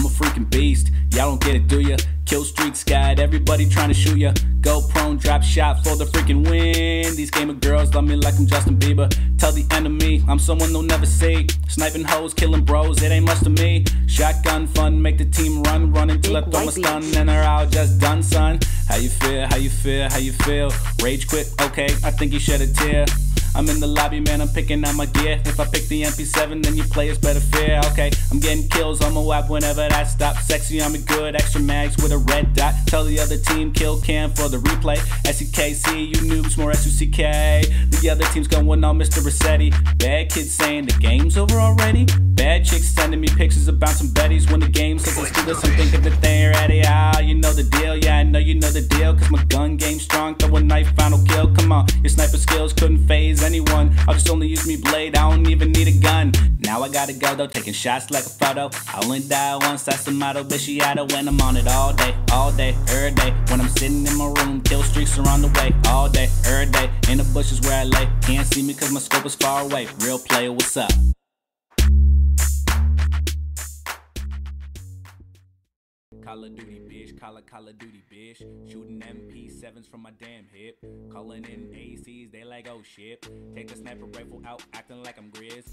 I'm a freaking beast. Y'all don't get it, do ya? Kill street sky, everybody trying to shoot ya. Go prone, drop shot for the freaking win. These gamer girls love me like I'm Justin Bieber. Tell the enemy I'm someone they'll never see. Sniping hoes, killing bros, it ain't much to me. Shotgun fun, make the team run, run until I throw my stun, and they're all just done, son. How you feel? How you feel? How you feel? Rage quit? Okay, I think you shed a tear. I'm in the lobby, man, I'm picking out my gear. If I pick the MP7, then you players better fear. Okay, I'm getting kills on MOAB whenever that stops. SekC Army good extra mags with a red dot. Tell the other team, kill cam for the replay. SEKC, you noobs, more SUCK. The other team's going on Mr. Resetti. Bad kids saying the game's over already. Bad chicks sending me pictures about some betties when the game says let's do this. I'm thinking that ready. Ah, you know the deal, yeah, I know you know the deal. Cause my gun game's strong, throw knife, final kill. Come on, your sniper skills couldn't FaZe anyone. I'll just OnlyUseMeBlade, I don't even need a gun. Now I gotta go though, taking shots like a photo. I only die once, that's the motto. Bishiato when I'm on it all day, all day, every day. When I'm sitting in my room, kill streaks are on the way, all day, every day. In the bushes where I lay, can't see me cause my scope is far away. Real player, what's up? Call of Duty, bitch. Call of Call of Duty, bitch. Shooting MP7s from my damn hip. Calling in ACs, they like, oh shit. Take the sniper rifle out, acting like I'm Grizz.